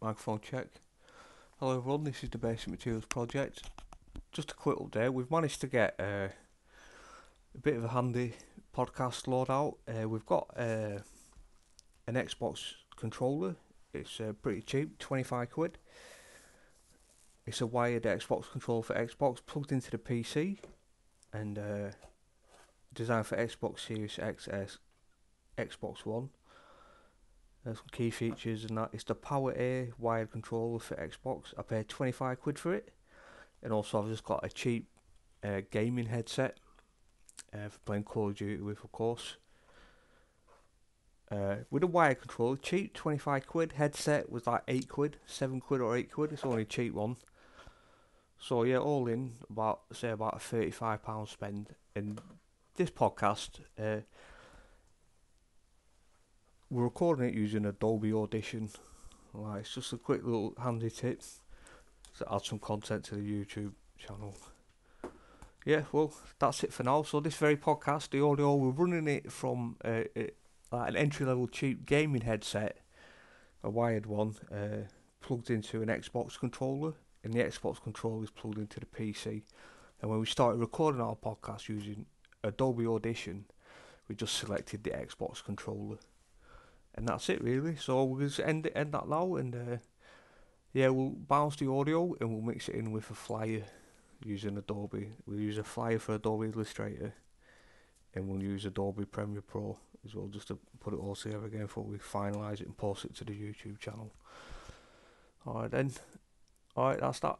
Microphone check. Hello everyone, this is the Basic Materials Project. Just a quick update, we've managed to get uh, a bit of a handy podcast load out. Uh, we've got uh, an Xbox controller, it's uh, pretty cheap, 25 quid. It's a wired Xbox controller for Xbox plugged into the PC and uh, designed for Xbox Series XS, Xbox One. There's some key features and that. It's the Power A wired controller for Xbox. I paid 25 quid for it. And also I've just got a cheap uh, gaming headset uh, for playing Call of Duty with, of course. Uh, with a wired controller, cheap, 25 quid. Headset was like 8 quid, 7 quid or 8 quid. It's only a cheap one. So yeah, all in, about, say about a £35 spend. And this podcast, uh, we're recording it using Adobe Audition. Like, it's just a quick little handy tip to add some content to the YouTube channel. Yeah, well, that's it for now. So this very podcast, the audio, we're running it from it, like an entry-level cheap gaming headset, a wired one, uh, plugged into an Xbox controller, and the Xbox controller is plugged into the PC. And when we started recording our podcast using Adobe Audition, we just selected the Xbox controller and that's it really. So we'll just end end that now, and uh, yeah, we'll bounce the audio and we'll mix it in with a flyer using Adobe. We'll use a flyer for Adobe Illustrator, and we'll use Adobe Premiere Pro as well, just to put it all together again before we finalise it and post it to the YouTube channel. Alright then. Alright, that's that.